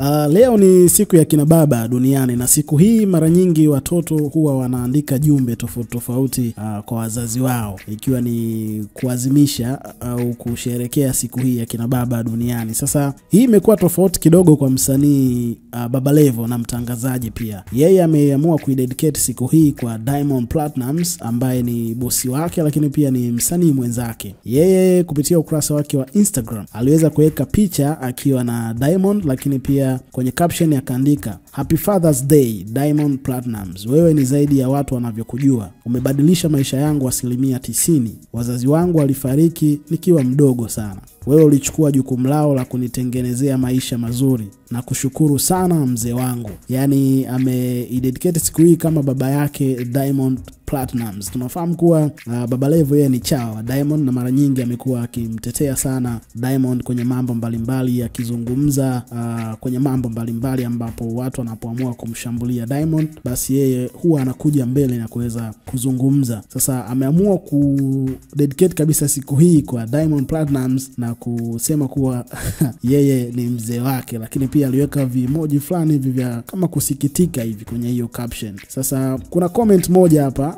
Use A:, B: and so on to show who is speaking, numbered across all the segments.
A: Uh, leo ni siku ya kina baba duniani na siku hii mara nyingi watoto huwa wanaandika jumbe tofauti tofauti uh, kwa wazazi wao ikiwa ni kuazimisha au kusherekea siku hii ya kina baba duniani. Sasa hii imekuwa tofauti kidogo kwa msanii uh, Baba Levo na mtangazaji pia. Yeye ameamua kuidedicate siku hii kwa Diamond Platnumz ambaye ni bosi wake, lakini pia ni msanii mwenzake. Yeye kupitia ukurasa wake wa Instagram aliweza kuweka picha akiwa na Diamond, lakini pia kwenye caption akaandika Happy Father's Day Diamond Platnumz, wewe ni zaidi ya watu wanavyokujua, umebadilisha maisha yangu asilimia tisini. Wazazi wangu walifariki nikiwa mdogo sana, wewe ulichukua jukumu lao la kunitengenezea maisha mazuri na kushukuru sana mzee wangu. Yani ameidedicate siku hii kama baba yake Diamond Platnumz. Tunafahamu kuwa uh, Baba Levo yeye ni chawa wa Diamond na mara nyingi amekuwa akimtetea sana Diamond kwenye mambo mbalimbali, akizungumza uh, kwenye mambo mbalimbali ambapo watu wanapoamua kumshambulia Diamond, basi yeye huwa anakuja mbele na kuweza kuzungumza. Sasa ameamua ku dedicate kabisa siku hii kwa Diamond Platnumz na kusema kuwa yeye ni mzee wake, lakini pia aliweka vimoji fulani hivi vya kama kusikitika hivi kwenye hiyo caption. Sasa kuna comment moja hapa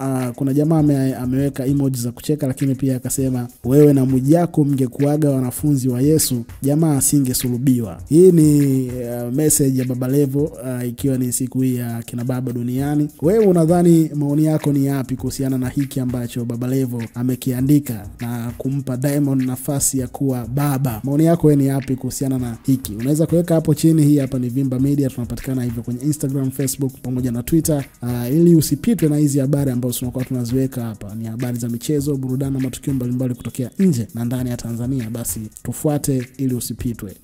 A: Uh, kuna jamaa ame, ameweka emoji za kucheka lakini pia akasema wewe na Mwijaku mngekuaga wanafunzi wa Yesu jamaa asingesulubiwa. Hii ni uh, message ya Baba Levo uh, ikiwa ni siku hii ya kina baba duniani. Wewe unadhani maoni yako ni yapi kuhusiana na hiki ambacho Baba Levo amekiandika na kumpa Diamond nafasi ya kuwa baba? Maoni yako wewe ni yapi kuhusiana na hiki? Unaweza kuweka hapo chini. Hii hapa ni Vimba Media, tunapatikana hivyo kwenye Instagram, Facebook pamoja na Twitter uh, ili usipitwe na hizi habari ambazo tunakuwa tunaziweka hapa. Ni habari za michezo, burudani na matukio mbalimbali kutokea nje na ndani ya Tanzania. Basi tufuate ili usipitwe.